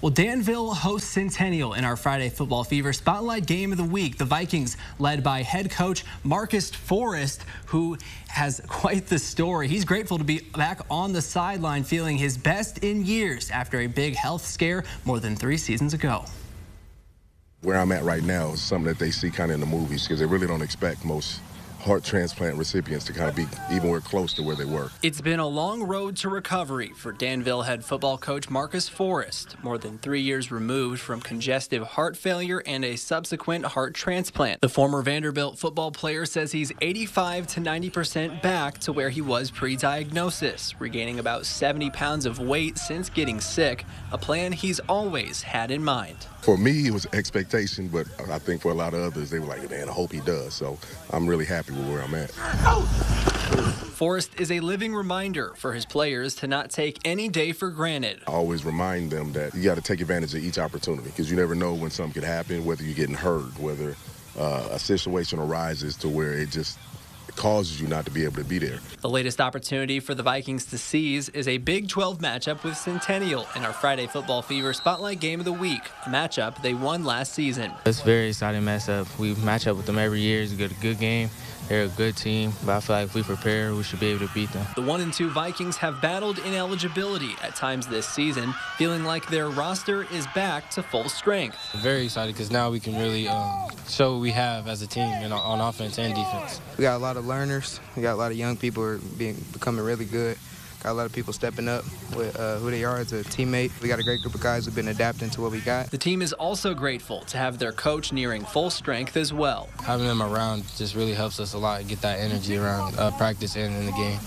Well, Danville hosts Centennial in our Friday Football Fever Spotlight Game of the Week. The Vikings, led by head coach Marcus Forrest, who has quite the story. He's grateful to be back on the sideline feeling his best in years after a big health scare more than three seasons ago. Where I'm at right now is something that they see kind of in the movies because they really don't expect most heart transplant recipients to kind of be even where close to where they were. It's been a long road to recovery for Danville head football coach Marcus Forrest, more than three years removed from congestive heart failure and a subsequent heart transplant. The former Vanderbilt football player says he's 85 to 90 percent back to where he was pre-diagnosis, regaining about 70 pounds of weight since getting sick, a plan he's always had in mind. For me, it was expectation, but I think for a lot of others, they were like, man, I hope he does. So I'm really happy with where I'm at. Forrest is a living reminder for his players to not take any day for granted. I always remind them that you got to take advantage of each opportunity because you never know when something could happen, whether you're getting hurt, whether uh, a situation arises to where it just causes you not to be able to be there. The latest opportunity for the Vikings to seize is a Big 12 matchup with Centennial in our Friday Football Fever Spotlight Game of the Week, a matchup they won last season. It's a very exciting matchup. We match up with them every year. It's a good, good game. They're a good team, but I feel like if we prepare, we should be able to beat them. The 1 and 2 Vikings have battled ineligibility at times this season, feeling like their roster is back to full strength. Very excited because now we can really um, show what we have as a team you know, on offense and defense. We got a lot of learners. We got a lot of young people who are being, becoming really good. Got a lot of people stepping up with uh, who they are as a teammate. We got a great group of guys who've been adapting to what we got. The team is also grateful to have their coach nearing full strength as well. Having them around just really helps us a lot get that energy around uh, practice and in the game.